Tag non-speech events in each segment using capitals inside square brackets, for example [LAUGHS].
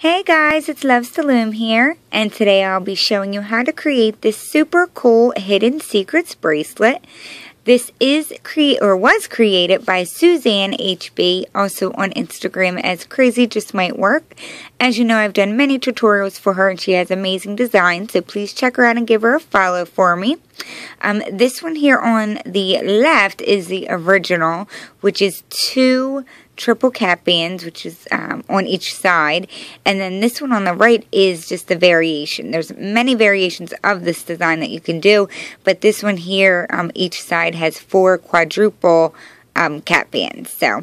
Hey guys, it's Loves to Loom here, and today I'll be showing you how to create this super cool Hidden Secrets bracelet. This is create or was created by Suzanne HB, also on Instagram as Crazy Just Might Work. As you know, I've done many tutorials for her and she has amazing designs, so please check her out and give her a follow for me. Um, this one here on the left is the original, which is two triple cap bands, which is um, on each side. And then this one on the right is just the variation. There's many variations of this design that you can do, but this one here, um, each side has four quadruple um, cap bands. So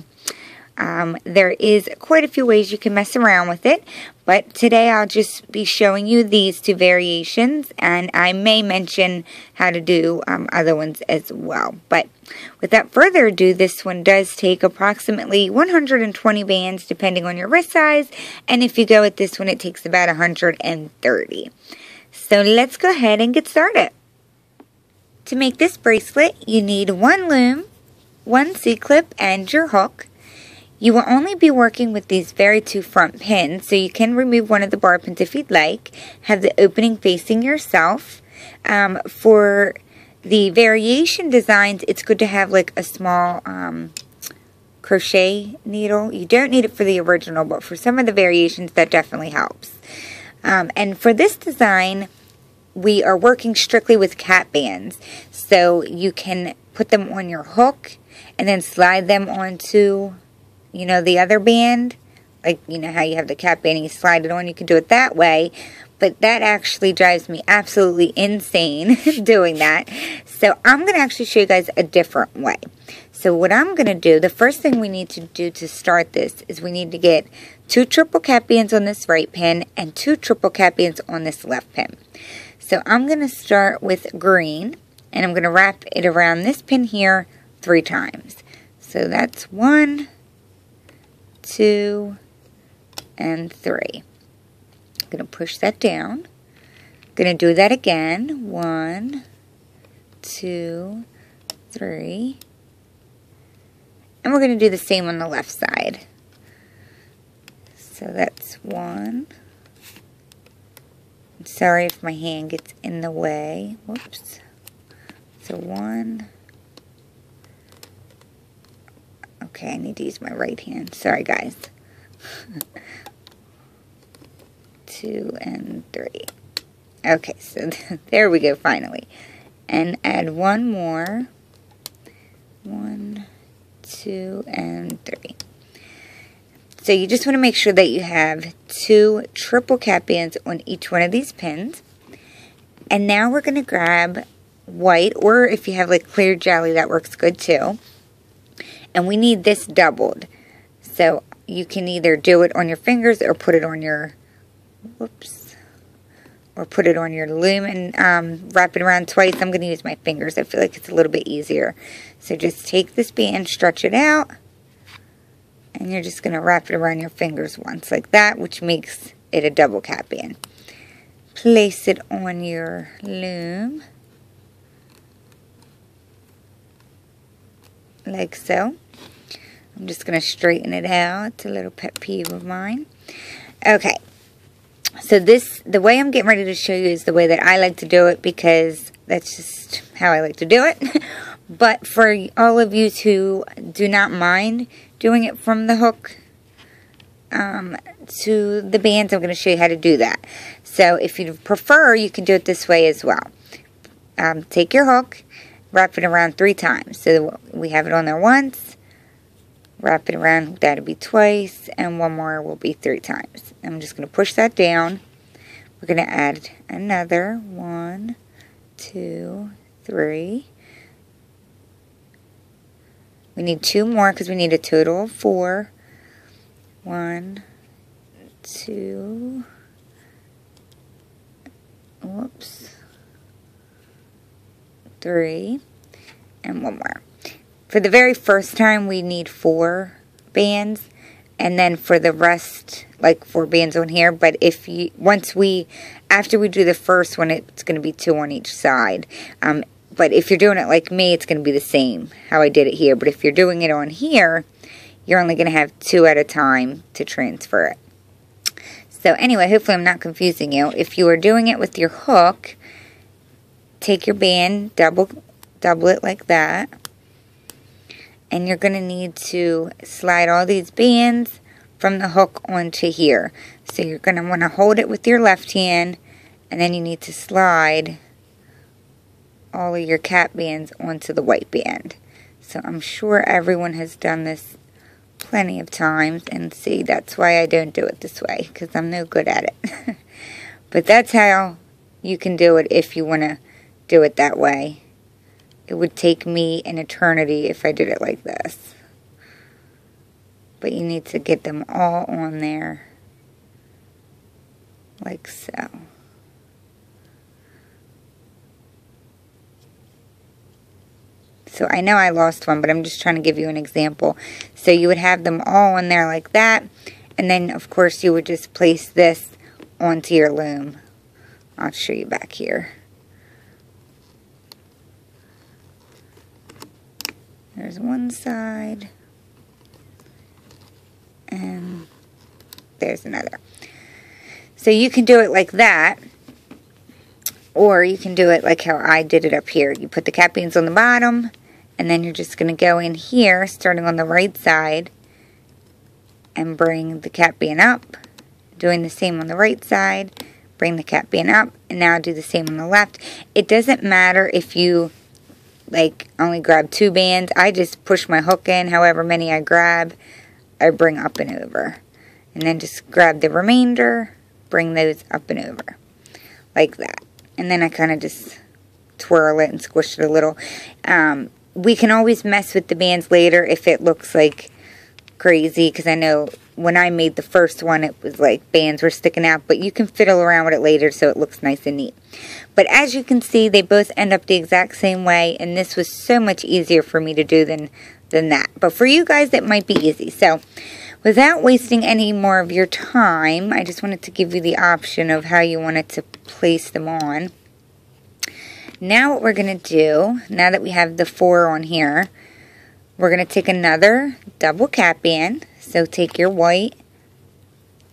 um, there is quite a few ways you can mess around with it, but today I'll just be showing you these two variations, and I may mention how to do um, other ones as well. But without further ado, this one does take approximately 120 bands depending on your wrist size, and if you go with this one, it takes about 130. So let's go ahead and get started. To make this bracelet, you need one loom, one C-clip, and your hook. You will only be working with these very two front pins, so you can remove one of the bar pins if you'd like. Have the opening facing yourself. Um, for the variation designs, it's good to have like a small um, crochet needle. You don't need it for the original, but for some of the variations, that definitely helps. Um, and for this design, we are working strictly with cap bands. So you can put them on your hook and then slide them onto you know, the other band, like, you know, how you have the cap band and you slide it on, you can do it that way. But that actually drives me absolutely insane [LAUGHS] doing that. So I'm going to actually show you guys a different way. So what I'm going to do, the first thing we need to do to start this is we need to get two triple cap bands on this right pin and two triple cap bands on this left pin. So I'm going to start with green and I'm going to wrap it around this pin here three times. So that's one, two, and three. I'm going to push that down. Going to do that again. One, two, three. And we're going to do the same on the left side. So that's one. I'm sorry if my hand gets in the way. Whoops. So one, Okay, I need to use my right hand. Sorry, guys. [LAUGHS] Two and three. Okay, so [LAUGHS] there we go, finally. And add one more. One, two, and three. So you just want to make sure that you have two triple cap bands on each one of these pins. And now we're going to grab white, or if you have like clear jelly, that works good too. And we need this doubled. So you can either do it on your fingers or put it on your, whoops, or put it on your loom and um, wrap it around twice. I'm going to use my fingers. I feel like it's a little bit easier. So just take this band, stretch it out, and you're just going to wrap it around your fingers once like that, which makes it a double cap band. Place it on your loom. like so. I'm just going to straighten it out. It's a little pet peeve of mine. Okay. So this, the way I'm getting ready to show you is the way that I like to do it because that's just how I like to do it. [LAUGHS] but for all of you who do not mind doing it from the hook um, to the bands, I'm going to show you how to do that. So if you prefer, you can do it this way as well. Um, take your hook, wrap it around three times. So we have it on there once, wrap it around, that'll be twice, and one more will be three times. I'm just going to push that down. We're going to add another one, two, three. We need two more because we need a total of four. One, two, whoops, three, and one more. For the very first time, we need four bands. And then for the rest, like four bands on here. But if you, once we, after we do the first one, it's going to be two on each side. Um, but if you're doing it like me, it's going to be the same, how I did it here. But if you're doing it on here, you're only going to have two at a time to transfer it. So anyway, hopefully I'm not confusing you. If you are doing it with your hook, take your band, double, double it like that. And you're going to need to slide all these bands from the hook onto here. So you're going to want to hold it with your left hand and then you need to slide all of your cap bands onto the white band. So I'm sure everyone has done this plenty of times and see that's why I don't do it this way because I'm no good at it. [LAUGHS] but that's how you can do it if you want to do it that way. It would take me an eternity if I did it like this. But you need to get them all on there like so. So I know I lost one, but I'm just trying to give you an example. So you would have them all in there like that. And then, of course, you would just place this onto your loom. I'll show you back here. There's one side. And there's another. So you can do it like that. Or you can do it like how I did it up here. You put the cap bands on the bottom and then you're just going to go in here, starting on the right side, and bring the cap band up. Doing the same on the right side, bring the cap band up, and now do the same on the left. It doesn't matter if you like only grab two bands. I just push my hook in, however many I grab, I bring up and over. And then just grab the remainder, bring those up and over. Like that. And then I kind of just twirl it and squish it a little. Um, we can always mess with the bands later if it looks like crazy because I know when I made the first one it was like bands were sticking out but you can fiddle around with it later so it looks nice and neat. But as you can see they both end up the exact same way and this was so much easier for me to do than than that. But for you guys it might be easy. So without wasting any more of your time I just wanted to give you the option of how you wanted to place them on. Now what we're going to do, now that we have the four on here, we're going to take another double cap band. So take your white,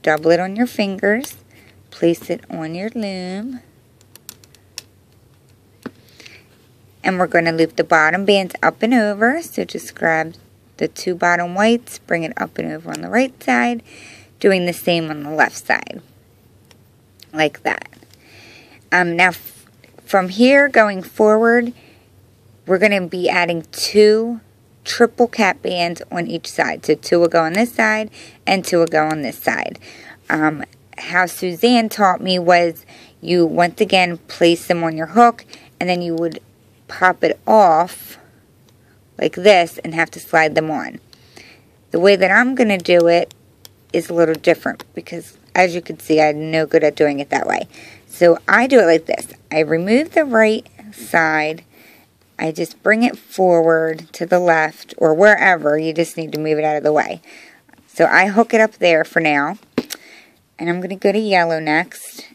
double it on your fingers, place it on your loom. And we're going to loop the bottom bands up and over. So just grab the two bottom whites, bring it up and over on the right side, doing the same on the left side. Like that. Um, now from here going forward, we're going to be adding two triple cap bands on each side. So two will go on this side and two will go on this side. Um, how Suzanne taught me was you once again place them on your hook and then you would pop it off like this and have to slide them on. The way that I'm going to do it is a little different because as you can see I'm no good at doing it that way. So I do it like this. I remove the right side. I just bring it forward to the left or wherever. You just need to move it out of the way. So I hook it up there for now. And I'm going to go to yellow next.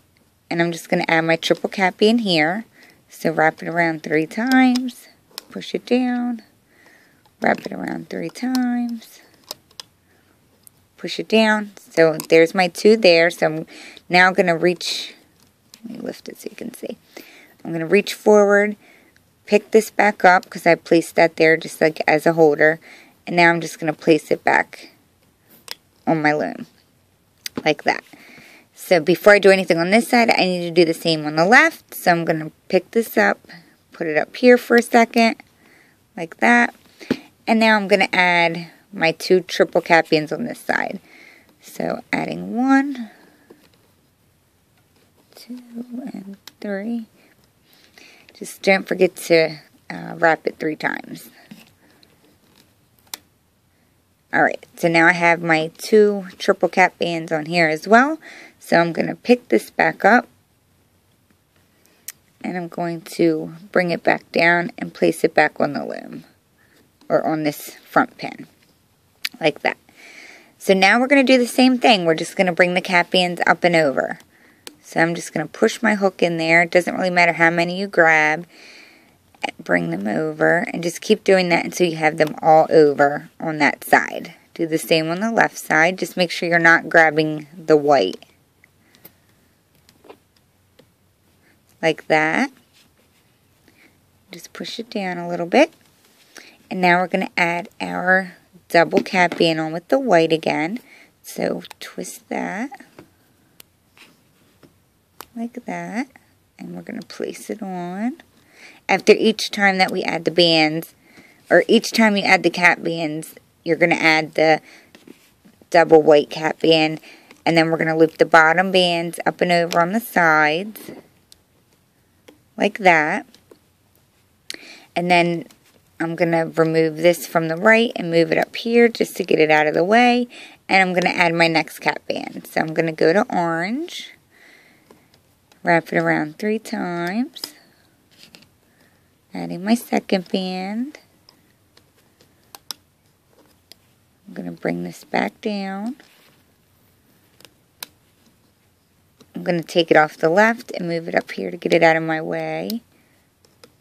And I'm just going to add my triple cap in here. So wrap it around three times. Push it down. Wrap it around three times. Push it down. So there's my two there. So I'm now going to reach let me lift it so you can see. I'm going to reach forward, pick this back up because I placed that there just like as a holder. And now I'm just going to place it back on my loom. Like that. So before I do anything on this side, I need to do the same on the left. So I'm going to pick this up, put it up here for a second, like that. And now I'm going to add my two triple cap ends on this side. So adding one, two, and three. Just don't forget to uh, wrap it three times. Alright, so now I have my two triple cap bands on here as well. So I'm going to pick this back up. And I'm going to bring it back down and place it back on the loom. Or on this front pin. Like that. So now we're going to do the same thing. We're just going to bring the cap bands up and over. So I'm just going to push my hook in there. It doesn't really matter how many you grab. Bring them over and just keep doing that until you have them all over on that side. Do the same on the left side. Just make sure you're not grabbing the white. Like that. Just push it down a little bit. And now we're going to add our double cap in on with the white again. So twist that like that. And we're going to place it on. After each time that we add the bands, or each time you add the cap bands, you're going to add the double white cap band. And then we're going to loop the bottom bands up and over on the sides. Like that. And then I'm going to remove this from the right and move it up here just to get it out of the way. And I'm going to add my next cap band. So I'm going to go to orange. Wrap it around three times. Adding my second band. I'm going to bring this back down. I'm going to take it off the left and move it up here to get it out of my way.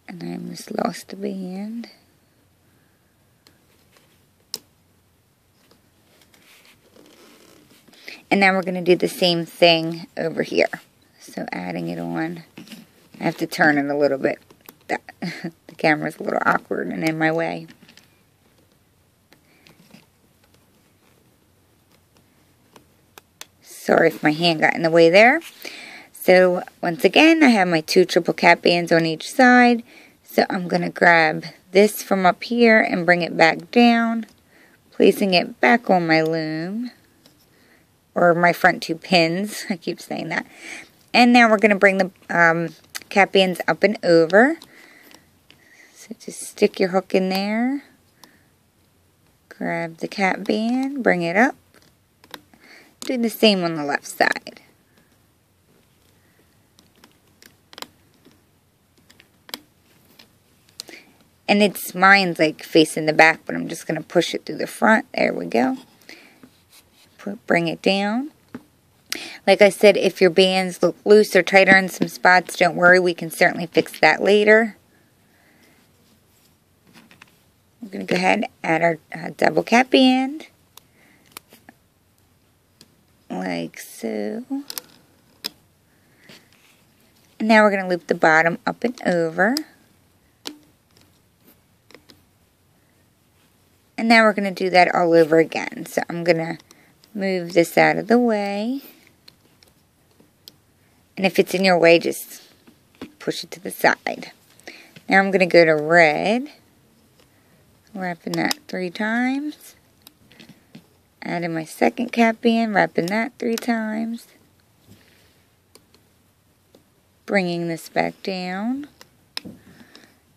And I almost lost the band. And now we're going to do the same thing over here. So adding it on. I have to turn it a little bit. [LAUGHS] The camera's a little awkward and in my way. Sorry if my hand got in the way there. So once again, I have my two triple cap bands on each side. So I'm going to grab this from up here and bring it back down, placing it back on my loom, or my front two pins. [LAUGHS] I keep saying that. And now we're going to bring the um, cap bands up and over. So just stick your hook in there, grab the cap band, bring it up, do the same on the left side. And it's mine's like facing the back, but I'm just going to push it through the front. There we go. Put, bring it down. Like I said, if your bands look loose or tighter in some spots, don't worry. We can certainly fix that later. We're going to go ahead and add our uh, double cap band like so. And now we're going to loop the bottom up and over. And now we're going to do that all over again. So I'm going to move this out of the way. And if it's in your way, just push it to the side. Now I'm going to go to red. Wrapping that three times. Adding my second cap in, wrapping that three times. Bringing this back down.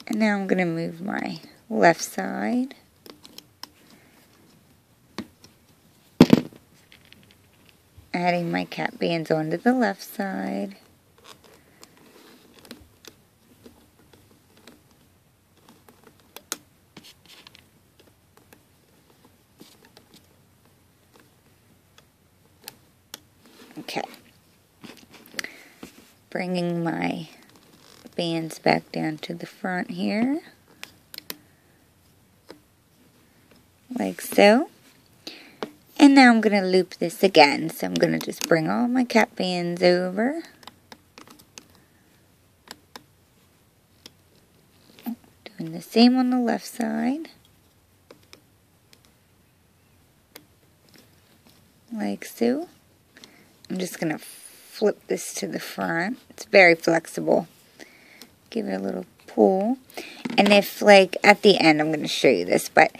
And now I'm going to move my left side. Adding my cap bands onto the left side. Okay. Bringing my bands back down to the front here. Like so. And now I'm going to loop this again. So I'm going to just bring all my cap bands over. Doing the same on the left side. Like so. I'm just going to flip this to the front. It's very flexible. Give it a little pull. And if, like, at the end, I'm going to show you this, but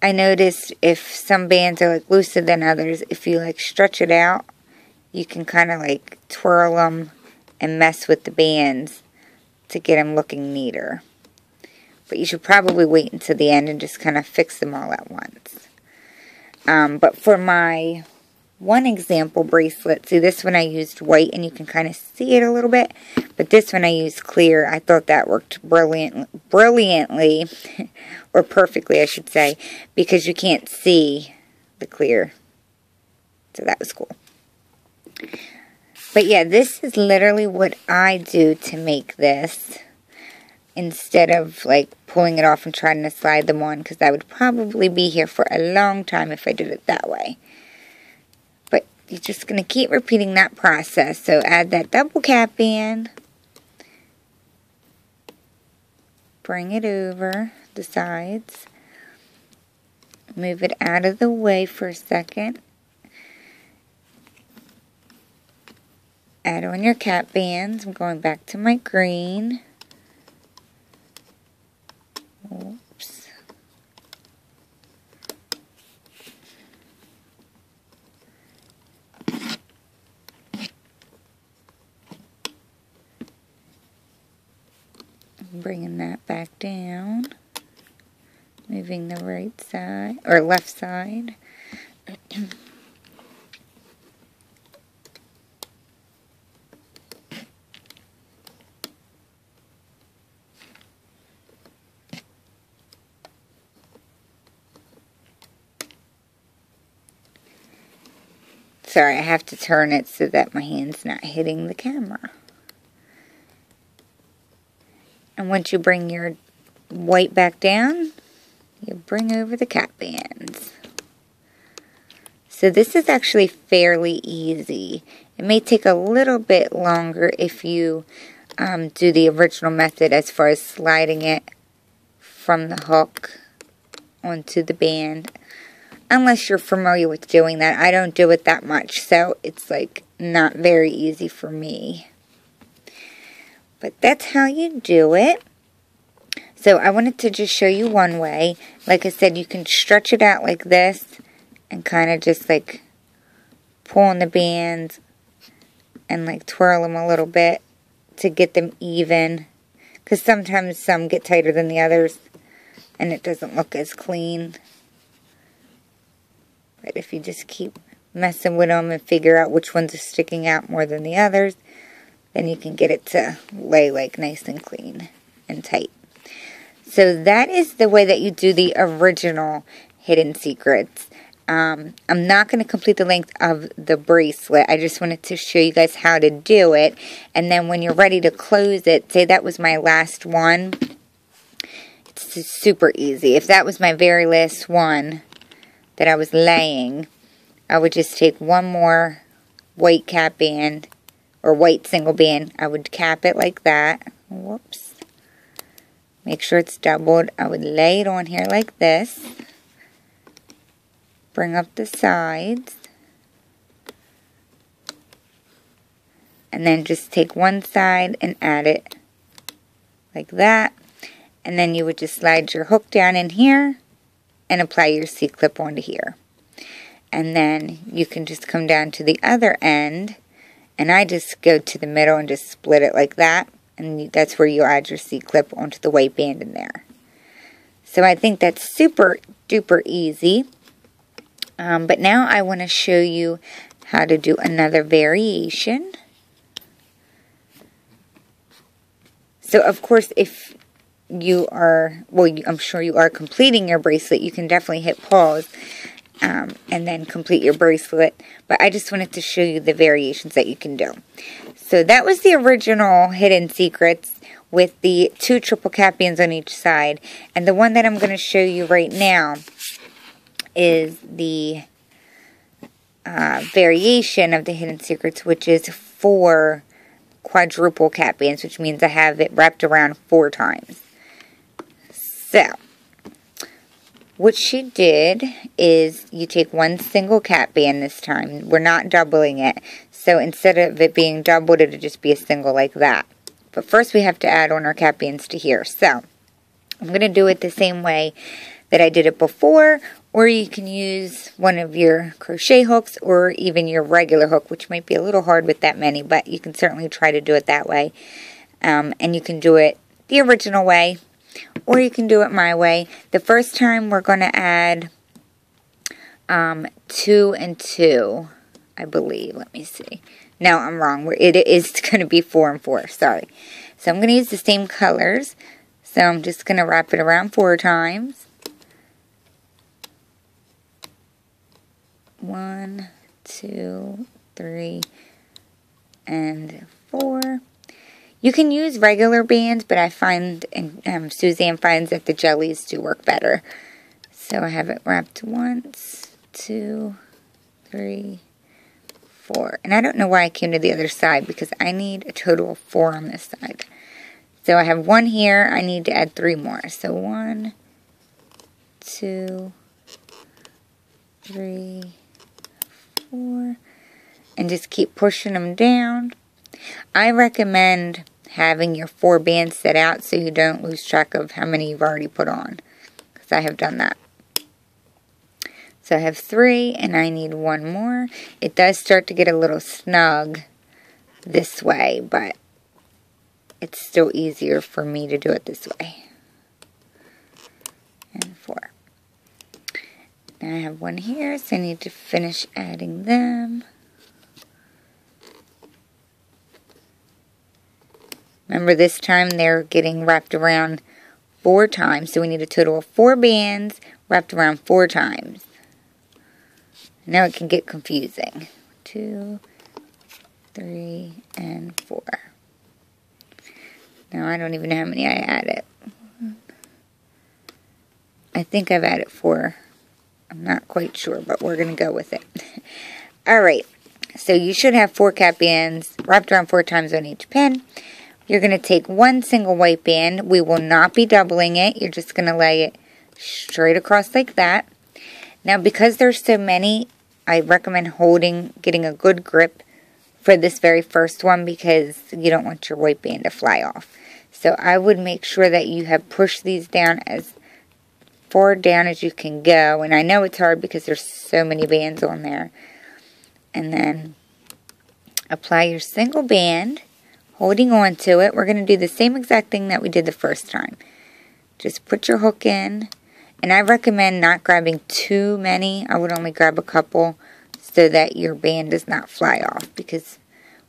I noticed if some bands are, like, looser than others, if you, like, stretch it out, you can kind of, like, twirl them and mess with the bands to get them looking neater. But you should probably wait until the end and just kind of fix them all at once. Um, but for my one example bracelet. See, this one I used white, and you can kind of see it a little bit. But this one I used clear. I thought that worked brilliant, brilliantly, [LAUGHS] or perfectly, I should say, because you can't see the clear. So that was cool. But yeah, this is literally what I do to make this. Instead of like pulling it off and trying to slide them on. Because I would probably be here for a long time if I did it that way you're just going to keep repeating that process. So add that double cap in. Bring it over the sides. Move it out of the way for a second. Add on your cap bands. I'm going back to my green. Oh. Bringing that back down. Moving the right side, or left side. Sorry, I have to turn it so that my hand's not hitting the camera. And once you bring your white back down, you bring over the cap bands. So this is actually fairly easy. It may take a little bit longer if you um, do the original method as far as sliding it from the hook onto the band unless you're familiar with doing that. I don't do it that much, so it's like not very easy for me. But that's how you do it. So I wanted to just show you one way. Like I said, you can stretch it out like this and kind of just like pull on the bands and like twirl them a little bit to get them even. Because sometimes some get tighter than the others and it doesn't look as clean. But if you just keep messing with them and figure out which ones are sticking out more than the others, then you can get it to lay like nice and clean and tight. So that is the way that you do the original Hidden Secrets. Um, I'm not going to complete the length of the bracelet. I just wanted to show you guys how to do it. And then when you're ready to close it, say that was my last one. It's super easy. If that was my very last one, that I was laying, I would just take one more white cap band or white single band. I would cap it like that. Whoops. Make sure it's doubled. I would lay it on here like this. Bring up the sides. And then just take one side and add it like that. And then you would just slide your hook down in here and apply your C-clip onto here. And then you can just come down to the other end and I just go to the middle and just split it like that. And that's where you add your C-clip onto the white band in there. So I think that's super duper easy. Um, but now I want to show you how to do another variation. So of course if you are, well, I'm sure you are completing your bracelet, you can definitely hit pause um, and then complete your bracelet. But I just wanted to show you the variations that you can do. So that was the original Hidden Secrets with the two triple cap bands on each side. And the one that I'm going to show you right now is the uh, variation of the Hidden Secrets, which is four quadruple cap bands, which means I have it wrapped around four times. So, what she did is you take one single cap band this time. We're not doubling it. So instead of it being doubled, it'll just be a single like that. But first we have to add on our cap bands to here. So, I'm going to do it the same way that I did it before. Or you can use one of your crochet hooks or even your regular hook, which might be a little hard with that many, but you can certainly try to do it that way. Um, and you can do it the original way or you can do it my way. The first time we're going to add um, two and two, I believe. Let me see. No, I'm wrong. It is [LAUGHS] going to be four and four. Sorry. So I'm going to use the same colors. So I'm just going to wrap it around four times. One, two, three, and four. You can use regular bands, but I find, and um, Suzanne finds that the jellies do work better. So I have it wrapped once, two, three, four. And I don't know why I came to the other side because I need a total of four on this side. So I have one here. I need to add three more. So one, two, three, four. And just keep pushing them down. I recommend having your four bands set out so you don't lose track of how many you've already put on. Because I have done that. So I have three and I need one more. It does start to get a little snug this way, but it's still easier for me to do it this way. And four. Now I have one here, so I need to finish adding them. Remember this time they're getting wrapped around four times, so we need a total of four bands wrapped around four times. Now it can get confusing. Two, three, and four. Now I don't even know how many I added. I think I've added four. I'm not quite sure, but we're going to go with it. [LAUGHS] Alright, so you should have four cap bands wrapped around four times on each pin. You're going to take one single white band. We will not be doubling it. You're just going to lay it straight across like that. Now, because there's so many, I recommend holding, getting a good grip for this very first one because you don't want your white band to fly off. So I would make sure that you have pushed these down as far down as you can go. And I know it's hard because there's so many bands on there. And then apply your single band, holding on to it. We're going to do the same exact thing that we did the first time. Just put your hook in, and I recommend not grabbing too many. I would only grab a couple so that your band does not fly off. Because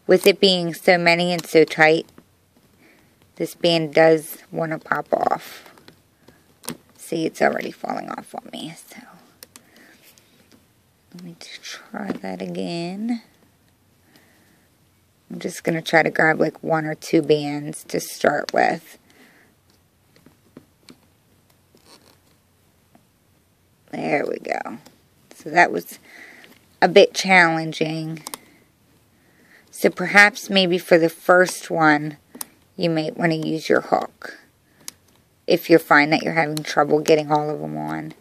with it being so many and so tight, this band does want to pop off. See, it's already falling off on me. So let me try that again. I'm just going to try to grab like one or two bands to start with. There we go. So that was a bit challenging. So perhaps maybe for the first one, you might want to use your hook. If you find that you're having trouble getting all of them on.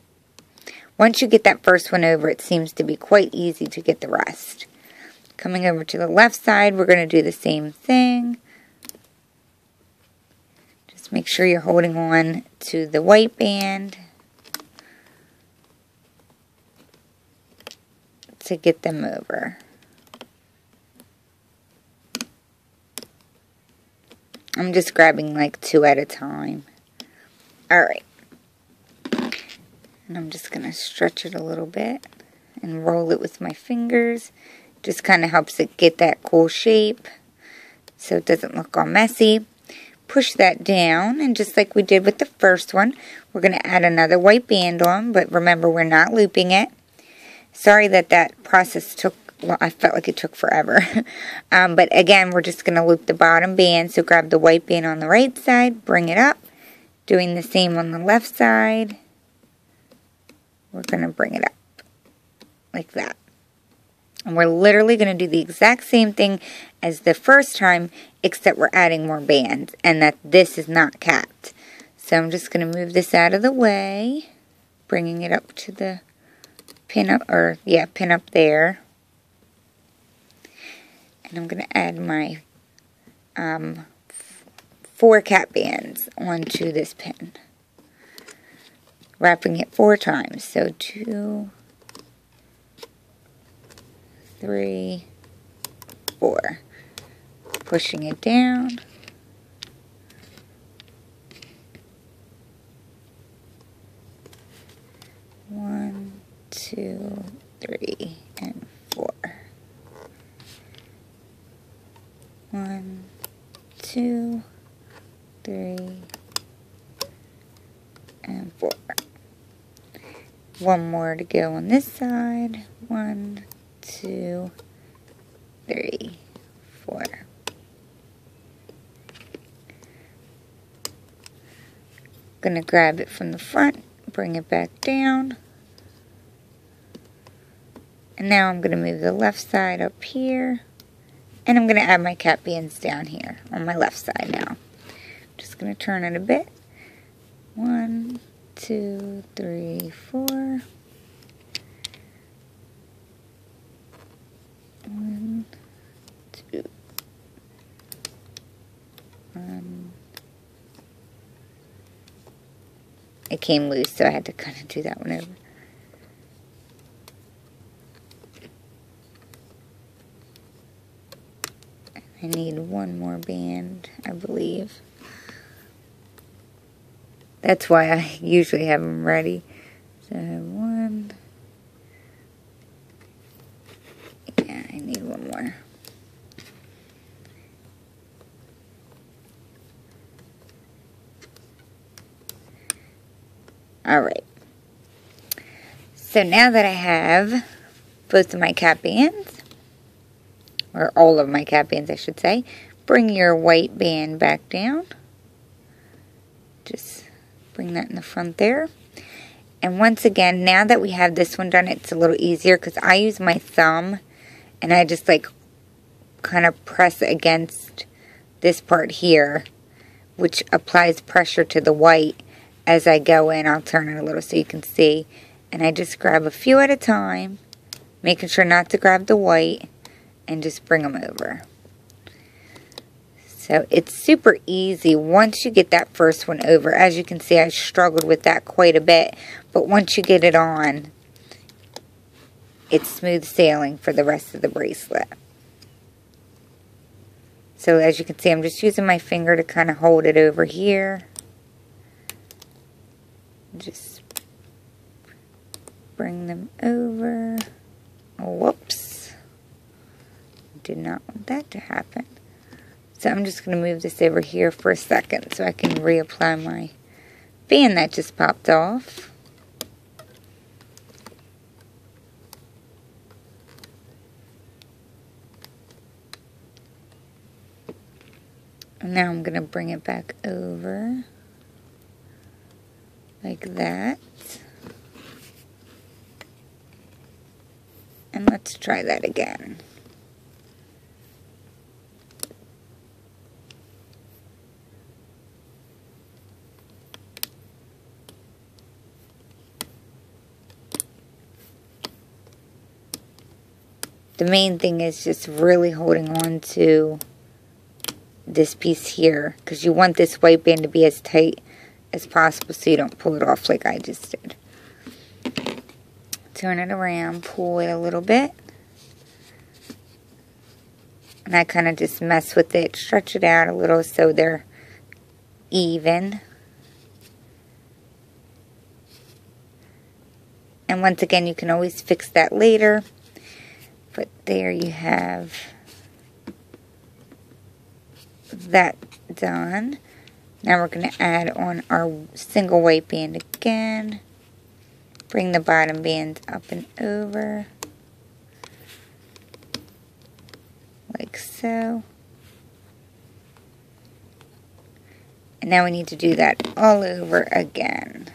Once you get that first one over, it seems to be quite easy to get the rest. Coming over to the left side, we're going to do the same thing. Just make sure you're holding on to the white band. to get them over. I'm just grabbing like two at a time. Alright. And I'm just going to stretch it a little bit and roll it with my fingers. Just kind of helps it get that cool shape so it doesn't look all messy. Push that down and just like we did with the first one, we're going to add another white band on, but remember we're not looping it. Sorry that that process took, well, I felt like it took forever. [LAUGHS] um, but again, we're just going to loop the bottom band. So grab the white band on the right side, bring it up. Doing the same on the left side. We're going to bring it up like that. And we're literally going to do the exact same thing as the first time, except we're adding more bands, and that this is not capped. So I'm just going to move this out of the way, bringing it up to the pin up, or yeah, pin up there. And I'm going to add my um, four cap bands onto this pin. Wrapping it four times. So two, three, four. Pushing it down. One, two, three, and four. One, two, three, and four. One more to go on this side. One, two, three, four. Gonna grab it from the front, bring it back down. And now I'm going to move the left side up here. And I'm going to add my cap bands down here on my left side now. Just just going to turn it a bit. One, two, three, four. One, two, one. It came loose, so I had to kind of do that one over. I need one more band, I believe. That's why I [LAUGHS] usually have them ready. So one. Yeah, I need one more. All right. So now that I have both of my cap bands, or all of my cap bands, I should say, bring your white band back down. Just bring that in the front there. And once again, now that we have this one done, it's a little easier because I use my thumb and I just like kind of press against this part here, which applies pressure to the white as I go in. I'll turn it a little so you can see. And I just grab a few at a time, making sure not to grab the white, and just bring them over. So it's super easy once you get that first one over. As you can see, I struggled with that quite a bit. But once you get it on, it's smooth sailing for the rest of the bracelet. So as you can see, I'm just using my finger to kind of hold it over here. Just bring them over. Whoops. Did not want that to happen. So I'm just going to move this over here for a second so I can reapply my fan that just popped off. And now I'm going to bring it back over like that. And let's try that again. the main thing is just really holding on to this piece here because you want this white band to be as tight as possible so you don't pull it off like I just did. Turn it around, pull it a little bit. And I kind of just mess with it, stretch it out a little so they're even. And once again, you can always fix that later. But there you have that done. Now we're going to add on our single white band again. Bring the bottom band up and over. Like so. And now we need to do that all over again.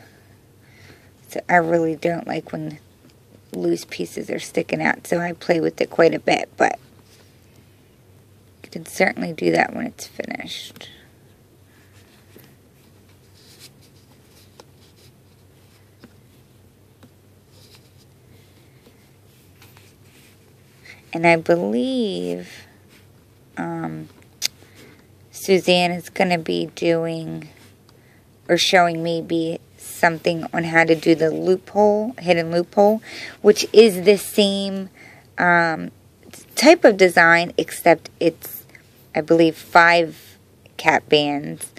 So I really don't like when loose pieces are sticking out, so I play with it quite a bit, but you can certainly do that when it's finished. And I believe um, Suzanne is going to be doing or showing me be something on how to do the loophole, hidden loophole, which is the same um, type of design, except it's, I believe, five cap bands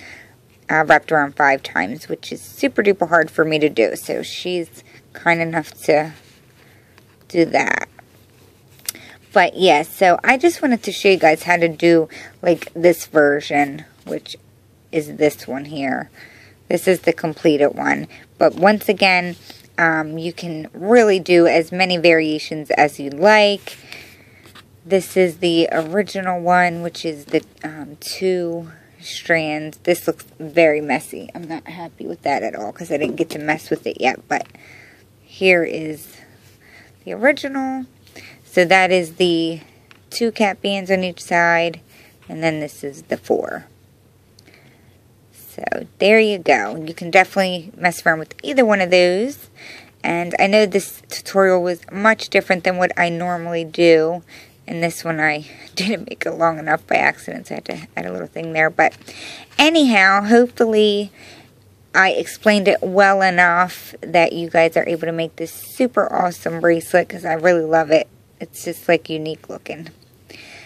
uh, wrapped around five times, which is super duper hard for me to do. So she's kind enough to do that. But yeah, so I just wanted to show you guys how to do like this version, which is this one here. This is the completed one. But once again, um, you can really do as many variations as you like. This is the original one, which is the um, two strands. This looks very messy. I'm not happy with that at all because I didn't get to mess with it yet. But here is the original. So that is the two cap bands on each side. And then this is the four. So there you go. You can definitely mess around with either one of those. And I know this tutorial was much different than what I normally do. And this one I [LAUGHS] didn't make it long enough by accident, so I had to add a little thing there. But anyhow, hopefully I explained it well enough that you guys are able to make this super awesome bracelet because I really love it. It's just like unique looking.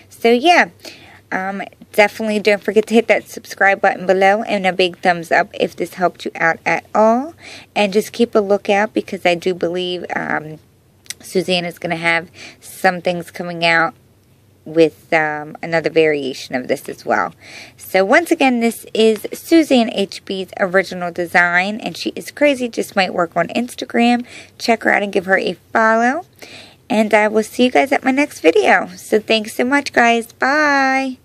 So yeah, um, definitely don't forget to hit that subscribe button below and a big thumbs up if this helped you out at all. And just keep a lookout because I do believe um, Suzanne is going to have some things coming out with um, another variation of this as well. So once again, this is Suzanne HB's original design, and she is crazy, just might work on Instagram. Check her out and give her a follow. And I will see you guys at my next video. So thanks so much, guys. Bye.